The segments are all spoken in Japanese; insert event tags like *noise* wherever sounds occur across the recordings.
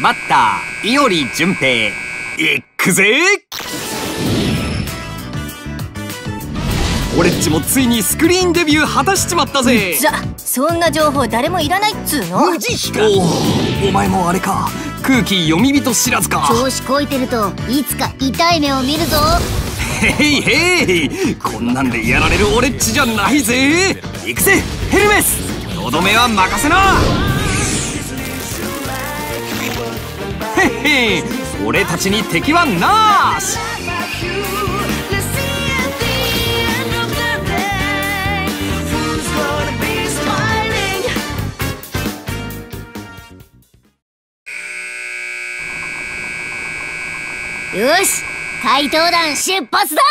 マッター伊織淳平。いくぜ。俺っちもついにスクリーンデビュー果たしちまったぜ。じゃそんな情報誰もいらないっつうの。おお前もあれか。空気読み人知らずか。調子こいてるといつか痛い目を見るぞ。へいへいこんなんでやられる俺っちじゃないぜ。行くぜヘルメス。とどめは任せなへ *laughs* へ俺たちに敵はなし。よし怪盗団出発だ。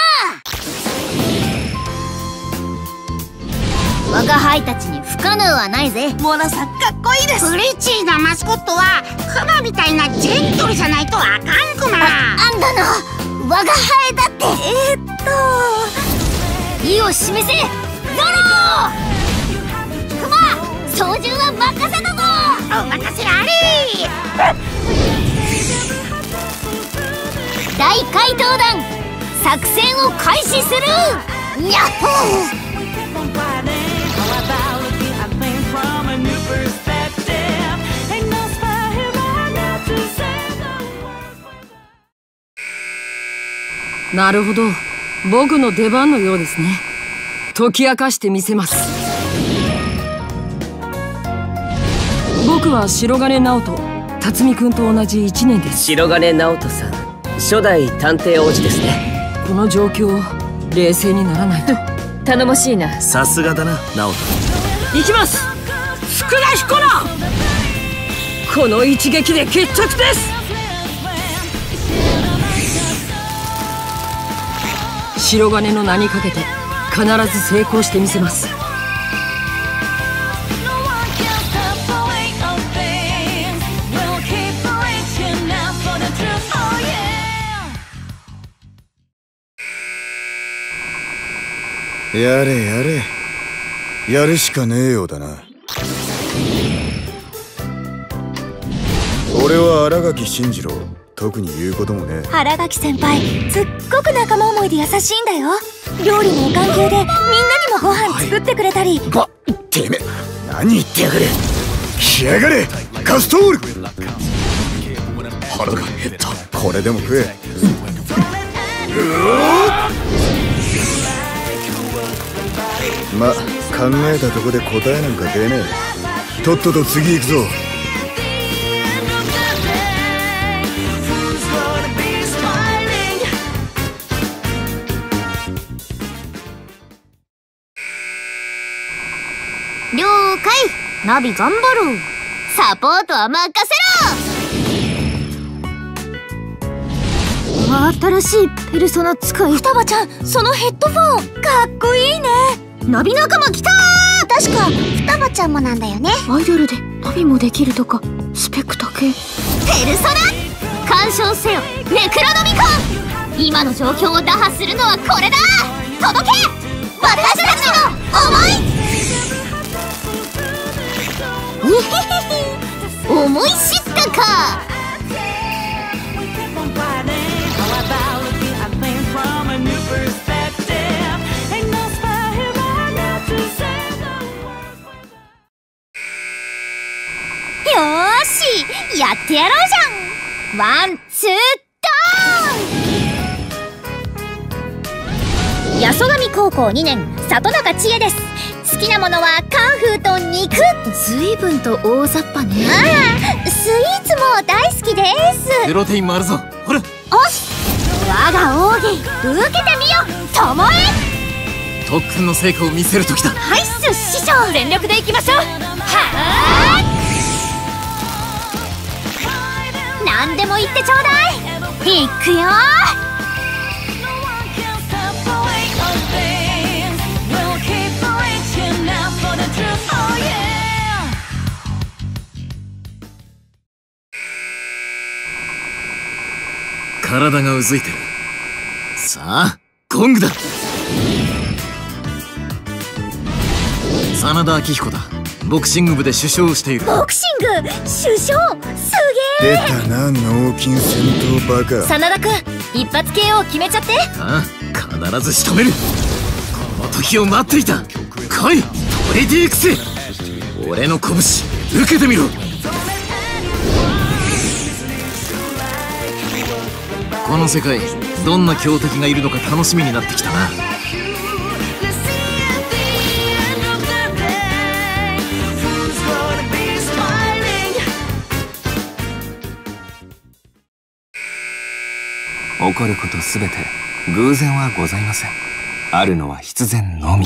我が輩たちに不可能はないぜ。モラさんかっこいいです。プリチーのマスコットはクマみたいなジェントルじゃないとあかんクマ。あんだの我が輩だって。えー、っと。意を示せ。ゾロクマ操縦は任せたぞお任せあれ大怪盗団作戦を開始する。にゃっほーなるほど。僕の出番のようですね。解き明かしてみせます。僕は白金直人辰巳君と同じ1年です。白金直人さん初代探偵王子ですね。この状況冷静にならないと。頼もしいな。さすがだな直人。行きます。スクラヒコラこの一撃で決着です白金の名にかけて必ず成功してみせます。やれやれ。やるしかねえようだな。俺は新垣慎次郎。特に言うこともね。新垣先輩すっごく仲間思いで優しいんだよ。料理もお関係でみんなにもご飯作ってくれたり。ばてめえ何言ってやがれ。来やがれカストール。腹が減った。これでも食え。ま考えたとこで答えなんか出ねえ。とっとと次行くぞナビ頑張ろう。サポートは任せろ！新しいペルソナ使い双葉ちゃん。そのヘッドフォン。かっこいいね。ナビ仲間来た確か。双葉ちゃんもなんだよね。アイドルでナビもできるとか。スペクタ系ペルソナ！干渉せよ。ネクロノミコン！今の状況を打破するのはこれだ届け！私たちの思い *laughs* 思い知ったか。よしやってやろうじゃん。ワンツードー。ン八十神高校2年里中千恵です。好きなものはカンフーと肉。随分と大雑把ね。ああスイーツも大好きです。プロテインもあるぞ。ほら。おし我が奥義受けてみよともえ特訓の成果を見せる時だ。はいっす師匠。全力でいきましょう。はあ。何でも言ってちょうだい。いくよ体がうずいてる。さあゴングだ。真田明彦だ。ボクシング部で首相をしている。ボクシング？首相？すげ出えたな脳筋戦闘バカ。真田君一発 KO 決めちゃって。ああ必ず仕留める。この時を待っていた。来い！トレディ X 俺の拳受けてみろこの世界どんな強敵がいるのか楽しみになってきたな。起こることすべて偶然はございません。あるのは必然のみ。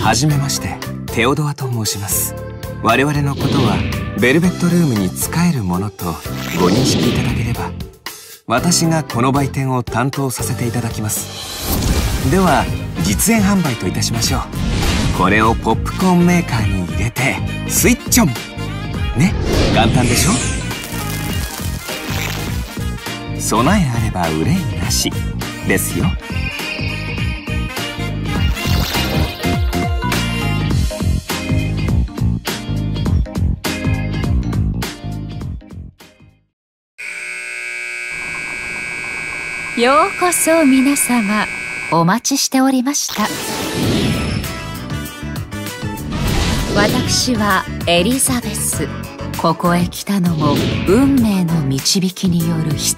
はじめましてテオドアと申します。我々のことはベルベットルームに仕えるものとご認識いただければ私がこの売店を担当させていただきます。では実演販売といたしましょう。これをポップコーンメーカーに入れてスイッチョン。ね？簡単でしょ？備えあれば憂いなし。ですよ。ようこそ皆様お待ちしておりました。私はエリザベス。ここへ来たのも運命の導きによる必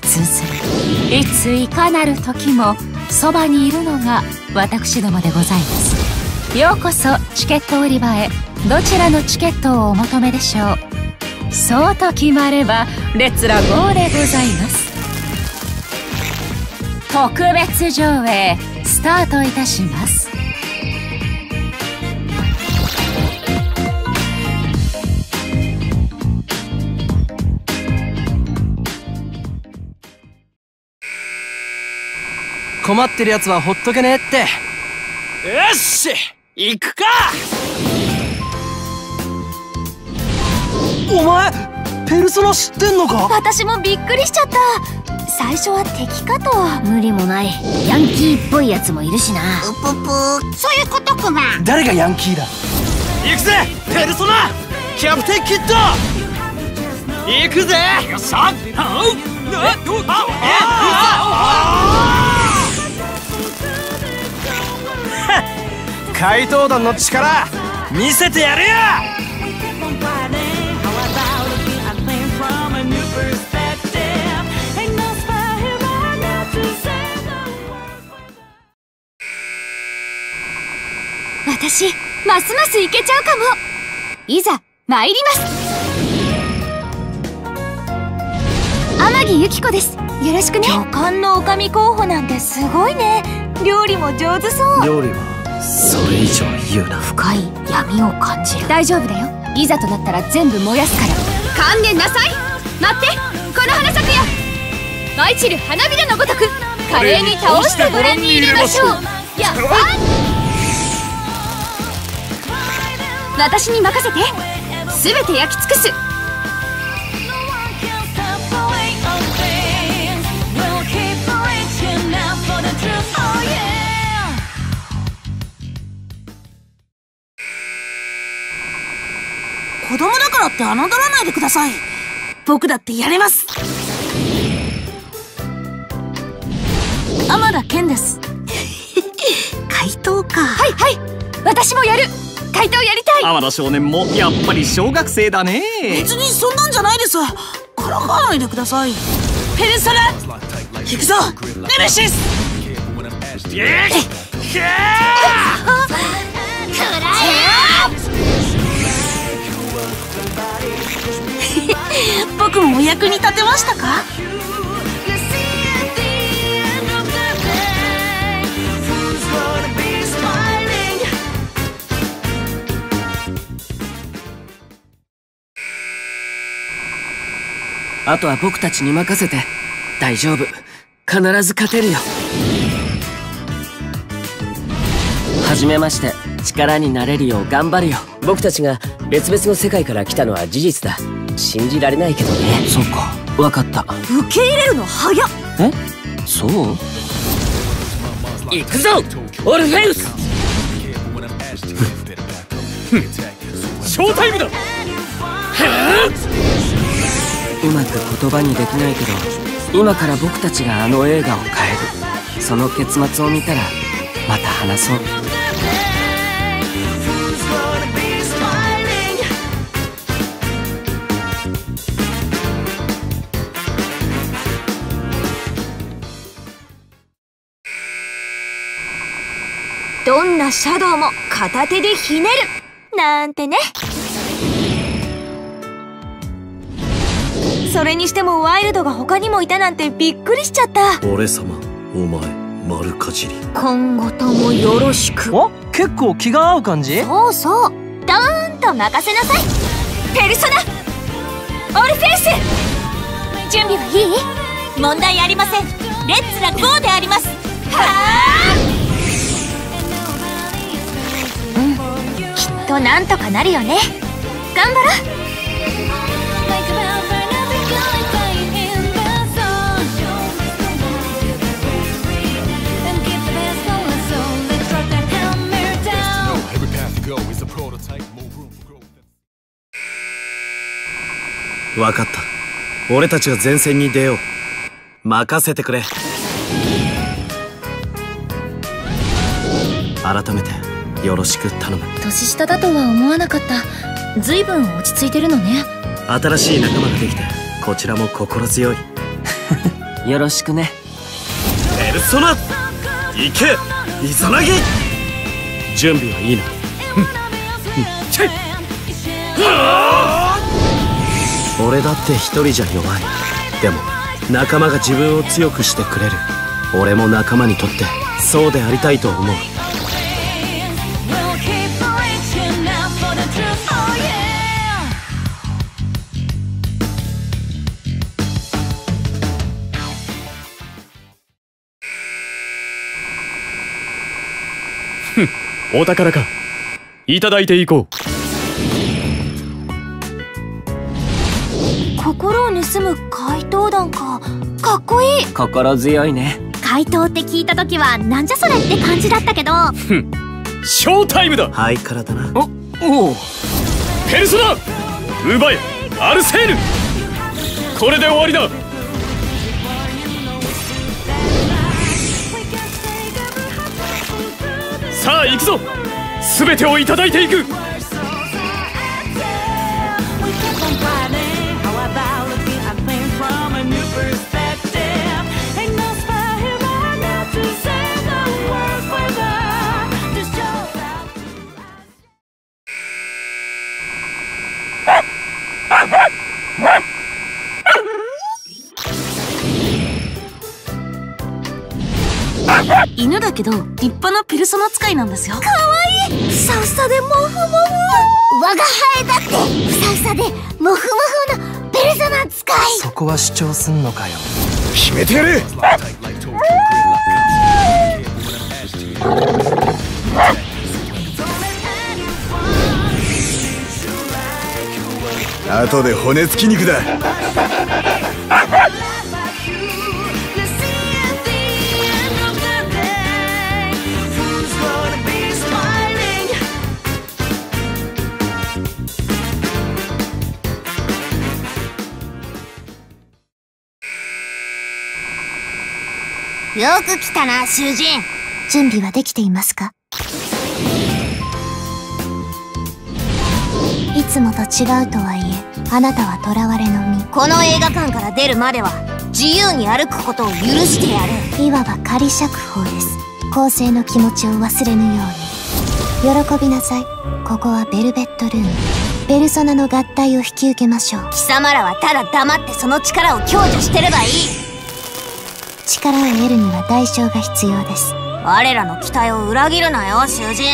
然いついかなる時もそばにいるのが私どもでございます。ようこそチケット売り場へ。どちらのチケットをお求めでしょう。そうと決まればレッツラゴーでございます。特別上映スタートいたします。困ってるやつはほっとけねえって。よし行くか。お前ペルソナ知ってんのか？私もびっくりしちゃった最初は敵かと無理もない。ヤンキーっぽいやつもいるしな。うぷぷ。そういうことくま誰がヤンキーだ？行くぜペルソナ。キャプテンキッド。行くぜ。よっしゃ。*laughs* 怪盗団の力見せてやるよ私ますますいけちゃうかも。いざ参ります。天城由紀子です。よろしくね。旅館の女将候補なんてすごいね。料理も上手そう。料理はそれ以上言うな。深い闇を感じる。大丈夫だよ。いざとなったら全部燃やすから。観念なさい。待って。この花咲くよ。舞い散る花びらのごとく華麗に倒してご覧に入れましょう。やっ私に任せて。全て焼き尽くす。子供だからって侮らないでください。僕だってやれます。天田健です。*laughs* 怪盗か。はいはい。私もやる怪盗やりたい。天田少年もやっぱり小学生だね。別にそんなんじゃないです。からかわないでください。ペルソナ。行くぞ。ネメシス。僕もお役に立てましたかあとは僕たちに任せて。大丈夫。必ず勝てるよ。はじめまして。力になれるよう頑張るよ。僕たちが別々の世界から来たのは事実だ。信じられないけどね。そうか。分かった。受け入れるの早っ。え？そう？行くぞ！オルフェウス！*laughs* ショータイムだうまく言葉にできないけど今から僕たちがあの映画を変える。その結末を見たらまた話そう。どんなシャドウも片手でひねる。なんてね。それにしてもワイルドが他にもいたなんてびっくりしちゃった。俺様お前丸かじり。今後ともよろしく。お結構気が合う感じ？そうそう。ドーンと任せなさい。ペルソナ。オルフェウス。準備はいい？問題ありません。レッツラゴーであります。はあうん。きっとなんとかなるよね。頑張ろう分かった。俺たちが前線に出よう。任せてくれ。改めてよろしく頼む。年下だとは思わなかった。随分落ち着いてるのね。新しい仲間ができてこちらも心強い。*laughs* よろしくね。ペルソナ行けイザナギ準備はいいな。俺だって一人じゃ弱い。でも仲間が自分を強くしてくれる。俺も仲間にとってそうでありたいと思うお宝か。いただいていこう。心を盗む怪盗団か。かっこいい。心強いね。怪盗って聞いた時はなんじゃそれって感じだったけど。ショータイムだ。ハイカラだな。おおペルソナ。奪え。アルセーヌ。これで終わりださあ行くぞ。全てをいただいていく。犬だけど立派なペルソナ使いなんですよ。かわいい。ふさふさでモフモフ。我が輩だって。ふさふさでモフモフなペルソナ使い。そこは主張すんのかよ。決めてやる後で骨付き肉だよく来たな囚人。準備はできていますか？いつもと違うとはいえあなたは囚われの身。この映画館から出るまでは自由に歩くことを許してやる。いわば仮釈放です。公正の気持ちを忘れぬように。喜びなさい。ここはベルベットルーム。ペルソナの合体を引き受けましょう。貴様らはただ黙ってその力を享受してればいい力を得るには代償が必要です。我らの期待を裏切るなよ囚人。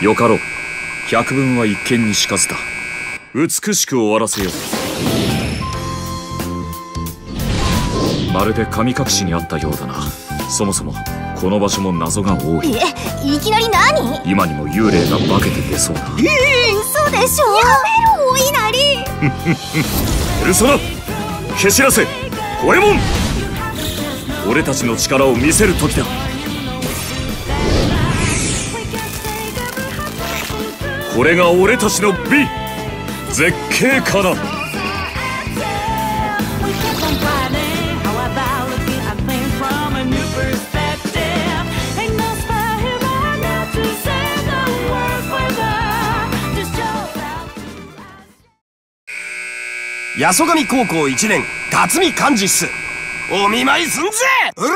よかろう。百聞は一見にしかずだ。美しく終わらせようまるで神隠しにあったようだな。そもそもこの場所も謎が多い。えいきなり何？今にも幽霊が化けて出そうだええ嘘でしょ？やめろお稲荷ペルソナ蹴散らせ。五右衛門俺たちの力を見せる時だ。これが俺たちの美。絶景かな八十神高校1年辰巳幹事っす。お見舞いすんぜ！うら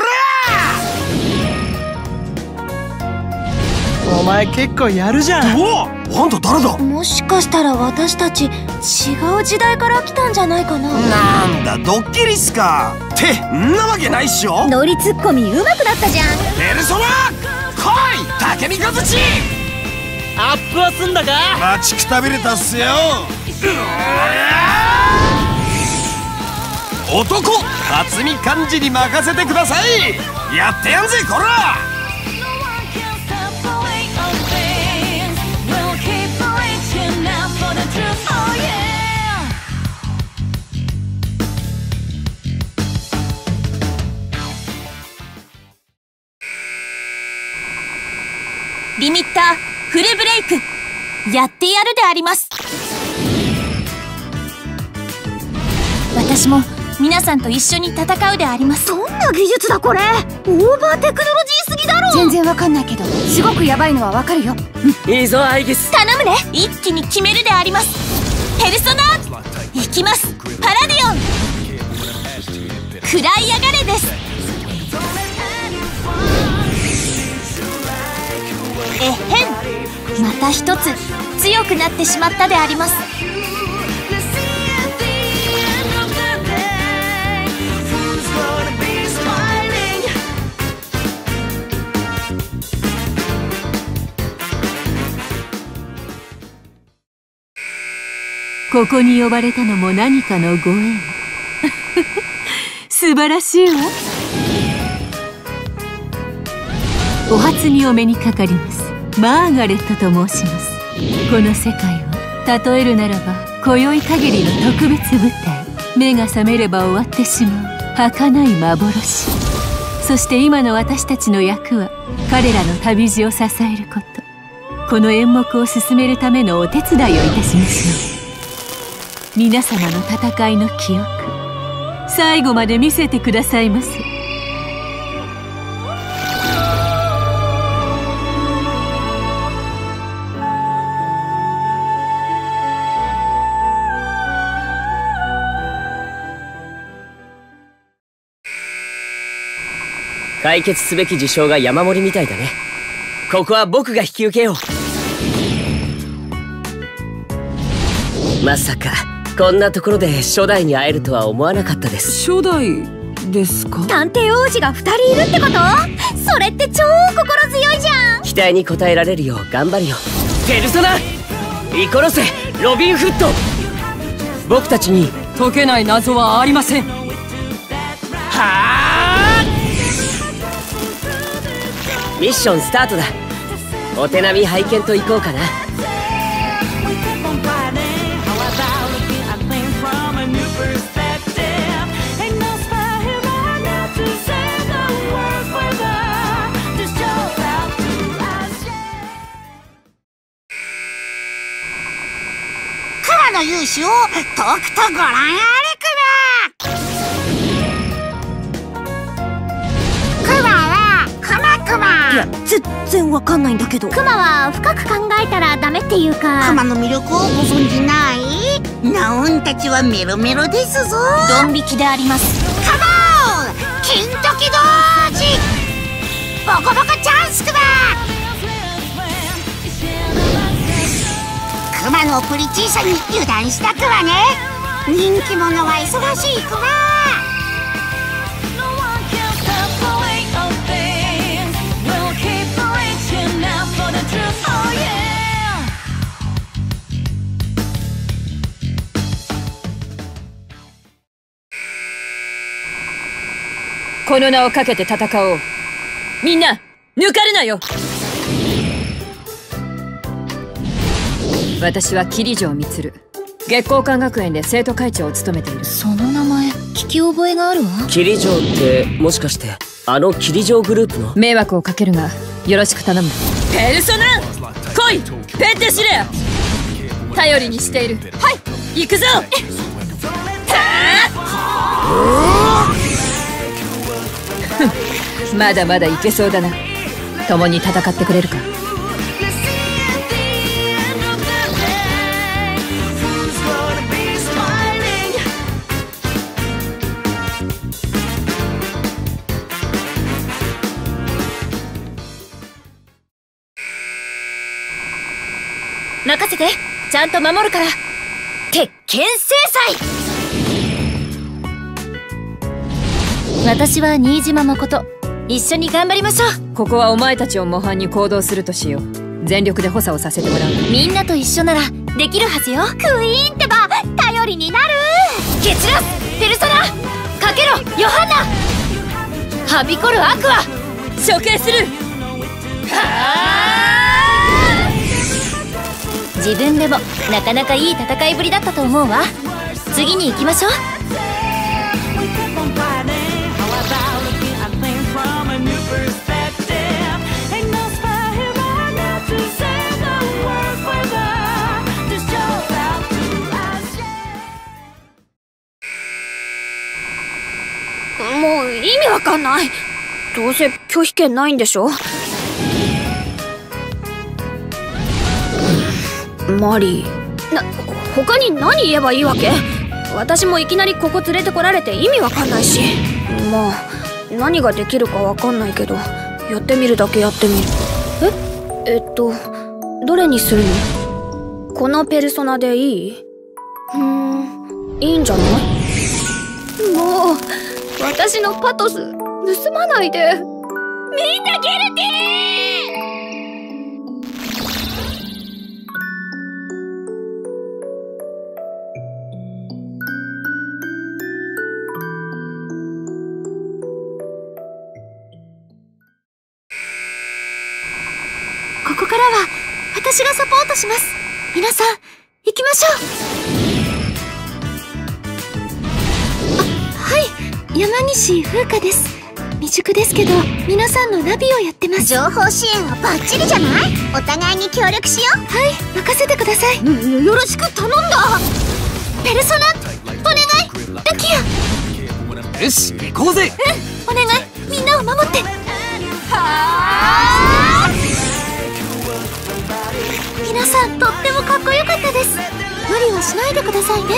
お前結構やるじゃん。おあんた誰だ？もしかしたら私たち違う時代から来たんじゃないかな。なんだドッキリっすか。ってんなわけないっしょ。ノリツッコミ上手くなったじゃん。ペルソナ来い！竹見和地アップはすんだか？待ちくたびれたっすよ男辰巳幹事に任せてください。やってやんぜこら。リミッターフルブレイク。やってやるであります。私も皆さんと一緒に戦うであります。どんな技術だこれ？オーバーテクノロジーすぎだろ！全然わかんないけどすごくヤバいのはわかるよ。いいぞアイギス。頼むね。一気に決めるであります。ペルソナいきます。パラディオン！食らいやがれです。えへん。また一つ強くなってしまったでありますここに呼ばれたのも何かのご縁。素晴らしいわ。お初にお目にかかります。マーガレットと申します。この世界は例えるならば今宵限りの特別舞台。目が覚めれば終わってしまう。儚い幻。そして今の私たちの役は彼らの旅路を支えること。この演目を進めるためのお手伝いをいたしましょう皆様の戦いの記憶。最後まで見せてくださいませ。解決すべき事象が山盛りみたいだね。ここは僕が引き受けよう。まさか。こんなところで初代に会えるとは思わなかったです。初代ですか？探偵王子が2人いるってこと？それって超心強いじゃん。期待に応えられるよう頑張るよ。ペルソナイコロセロビンフット僕たちに。解けない謎はありません。はあ。ミッションスタートだ。お手並み拝見といこうかな勇姿をとくとご覧あれ熊熊は熊熊。いや全然わかんないんだけど。クマは深く考えたらダメっていうか。熊の魅力をご存じない？ナウンたちはメロメロですぞ。ドン引きであります。カモン!金時同時!ボコボコチャンスクだクマのプリ小さに油断したくはね。人気者は忙しいクマこの名をかけて戦おう。みんな抜かるなよ。私は桐城充月光館学園で生徒会長を務めている。その名前聞き覚えがあるわ。桐城ってもしかしてあの桐城グループの？迷惑をかけるがよろしく頼む。ペルソナ来い！ペンテシレア頼りにしている。はい！行くぞ！*laughs* まだまだいけそうだな。共に戦ってくれるか任せて。ちゃんと守るから。鉄拳制裁。私は新島誠。一緒に頑張りましょう。ここはお前たちを模範に行動するとしよう。全力で補佐をさせてもらう。みんなと一緒ならできるはずよ。クイーンってば頼りになる。ケチラスペルソナかけろヨハンナ。はびこるアクア処刑する自分でもなかなかいい戦いぶりだったと思うわ。次に行きましょう。もう意味わかんない。どうせ拒否権ないんでしょ？マリーな他に何言えばいいわけ？私もいきなりここ連れてこられて意味わかんないし。まあ何ができるかわかんないけどやってみるだけやってみる。え？えっとどれにするの？このペルソナでいい？うーんいいんじゃない？もう私のパトス盗まないで。みんなゲルテここからは私がサポートします。皆さん行きましょう。あはい。山西風花です。未熟ですけど皆さんのナビをやってます。情報支援はバッチリじゃない？お互いに協力しよう。はい。任せてください。よろしく頼んだ。ペルソナお願い。ルキア。よし行こうぜ。お願い。みんなを守って皆さんとってもかっこよかったです。無理はしないでくださいね。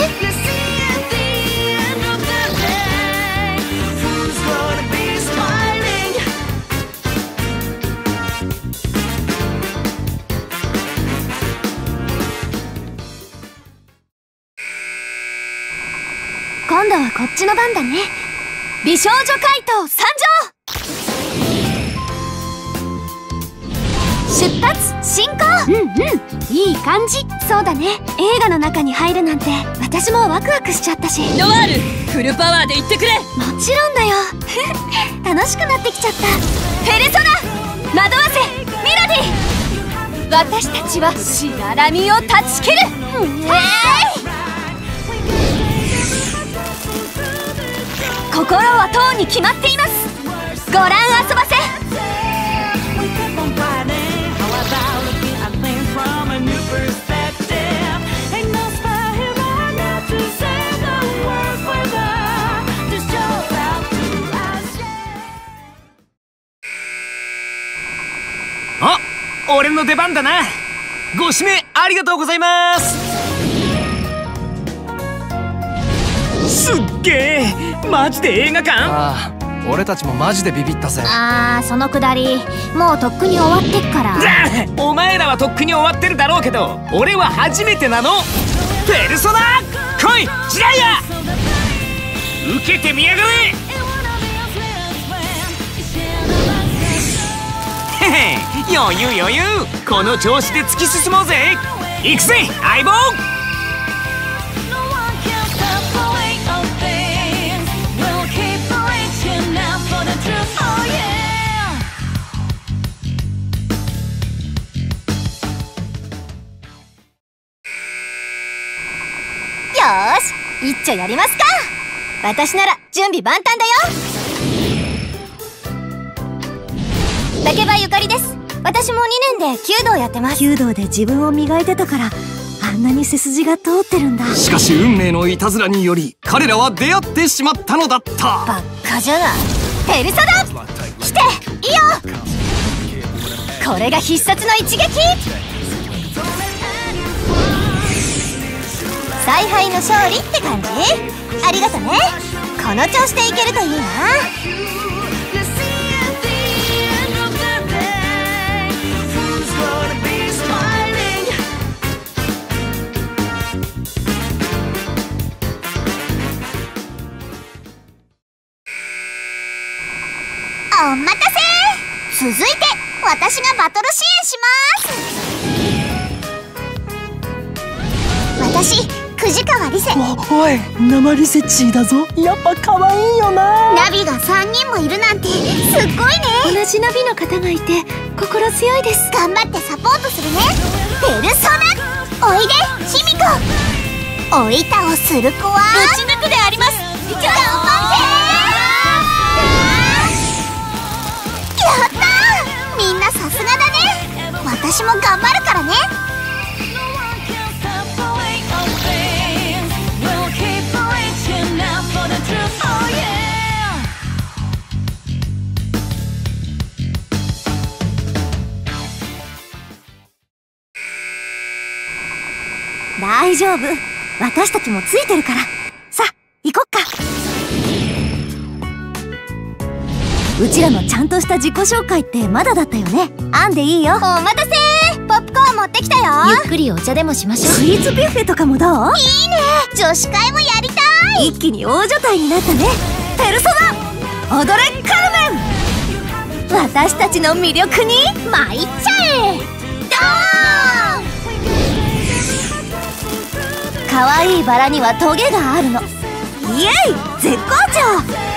今度はこっちの番だね。美少女怪盗参上!出発進行。うんうん。いい感じ。そうだね。映画の中に入るなんて私もワクワクしちゃったし。ノワールフルパワーで言ってくれ。もちろんだよ。*laughs* 楽しくなってきちゃった。ペルソナ惑わせミラディ。私たちはしがらみを断ち切る。心はとうに決まっています。ご覧遊ばせあ俺の出番だな。ご指名ありがとうございます。すっげえ。マジで映画館？ああ俺たちもマジでビビったぜ。あーそのくだりもうとっくに終わってっから。*laughs* お前らはとっくに終わってるだろうけど俺は初めてなの。ペルソナ来いジライア。受けてみやがれ余裕余裕。この調子で突き進もうぜ。行くぜ相棒。よしいっちょやりますか。私なら準備万端だよ。竹場ゆかりです。私も2年で弓道やってます。弓道で自分を磨いてたからあんなに背筋が通ってるんだ。しかし運命のいたずらにより彼らは出会ってしまったのだった。バッカじゃない。ペルソナ。来ていいよ。これが必殺の一撃。采配の勝利って感じ。ありがとね。この調子でいけるといいなお待たせ続いて私がバトル支援します。私藤川リセ。おい生リセチーだぞ。やっぱ可愛いよな。ナビが3人もいるなんてすっごいね。同じナビの方がいて心強いです。頑張ってサポートするね。ペルソナ。おいで卑弥呼おいたをする子は。ぶち抜くであります私も頑張るからね。大丈夫。私たちもついてるから。うちらのちゃんとした自己紹介ってまだだったよね。あんでいいよ。お待たせ。ポップコーン持ってきたよ。ゆっくりお茶でもしましょう。スイーツビュッフェとかもどう？いいね。女子会もやりたい。一気に大所帯になったね。ペルソナ。踊れカルメン。私たちの魅力に参っちゃえ。ドーン。可愛いバラにはトゲがあるの。イエイ。絶好調